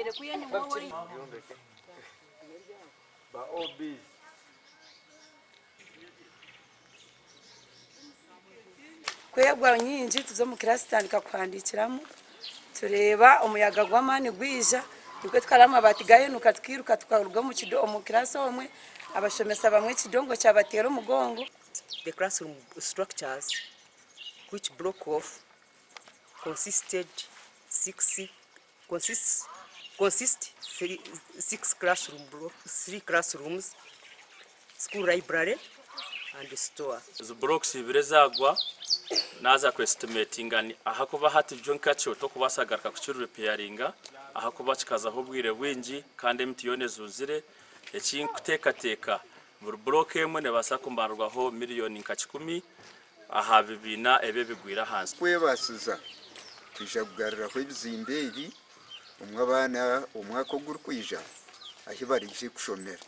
wire kuyeni wowe ba obis kwebwa nyinji tuzo mu kirasi tandika kwandikiramo. Tureba umuyaga gw'amani gwija ni bwo twari amabati gahenuka twiruka tukaruga mu kido mu kirasi omwe. Abashomesa bamwe ikidongo cyabatera umugongo. The classroom structures, which broke off, consisted six consists consist three, six classroom block, three classrooms, school library, and store. izo blocks ibiri zagwa naza kwestimatinga ni aha kuba hati jonka cyo to kubasagaruka kukiru repairinga aha kuba kikazaho ubwire bwingi kandi emutiyone zuzire ekinkuteekateka buri block emwe nebasa kumbarwaho miliyoni nka kikumi aha bibina ebe bigwira hansi. Kwebasiza twija kugaruraho ebizimbe ebi. Omwe abaana omwaka ogurikwija ahi barije kushomera